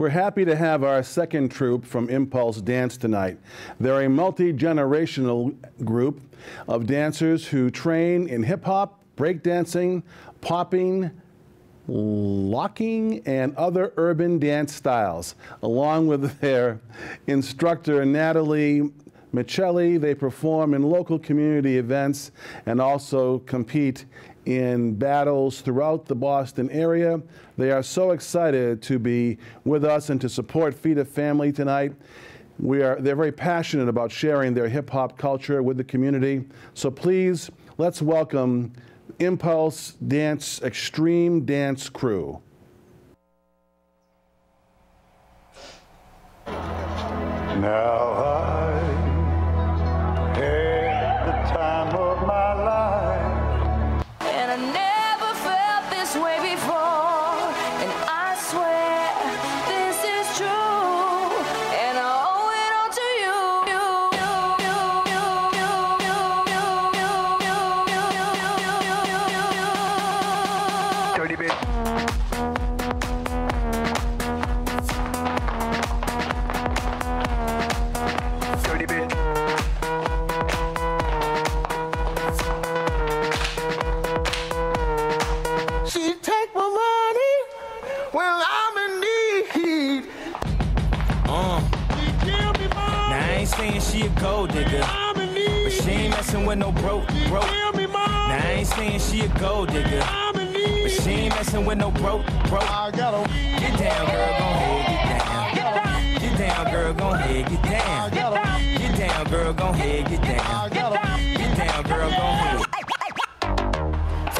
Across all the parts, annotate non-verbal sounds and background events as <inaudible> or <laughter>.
We're happy to have our second troupe from Impulse dance tonight. They're a multi generational group of dancers who train in hip hop, breakdancing, popping, locking, and other urban dance styles. Along with their instructor, Natalie Michelli, they perform in local community events and also compete in battles throughout the Boston area. They are so excited to be with us and to support Feed a Family tonight. We are, they're very passionate about sharing their hip hop culture with the community. So please, let's welcome Impulse Dance Extreme Dance Crew. Now saying she a gold digger, I'm in but she ain't messing with no broke, broke. Give me Now. I ain't saying she a gold digger, I'm in but she ain't messing with no broke, broke. I gotta Get down, girl, gon' head, get down. Get down, girl, gon' head, get down. Get down, girl, gon' head, get down.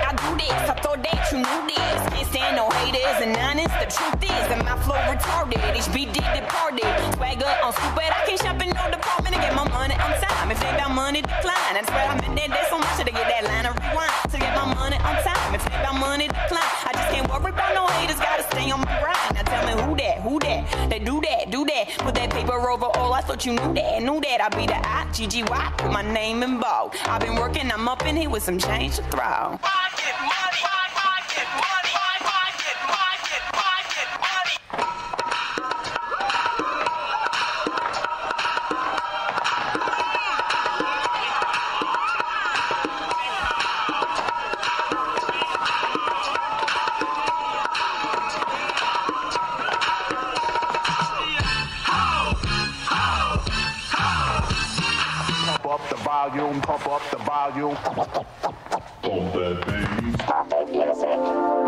I do this. I thought that you knew this. Can't stand no haters and honest. The truth is that my flow retarded. HBD departed. Swagger on stupid. I can't shop in no department to get my money on time. If they got money, decline. That's where I'm Over all. I thought you knew that, knew that. I'd be the I, GGY. Put my name in bold. I've been working, I'm up in here with some change to throw. Volume, pump up the volume. Pump that bass. Would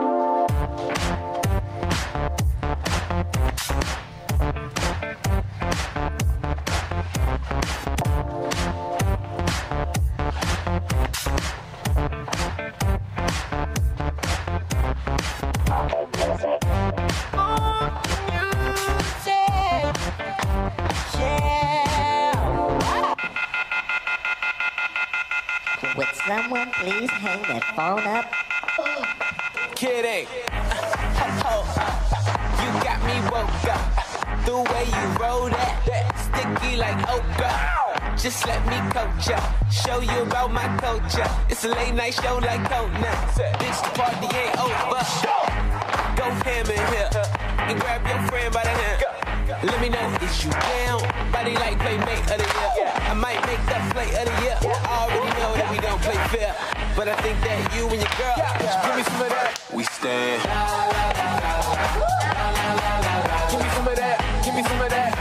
someone please hang that phone up? Kidding. <laughs> Oh, you got me woke up. The way you roll that, that sticky like okra. Just let me coach ya, show you about my culture. It's a late night show like Conan. Bitch, the party ain't over. Go ham in here and grab your friend by the hand. Let me know, if you down? Body like playmate of the year. I might make that play of the year. I already know that we don't play fair. But I think that you and your girl, give me some of that. We stand. Give me some of that. Give me some of that.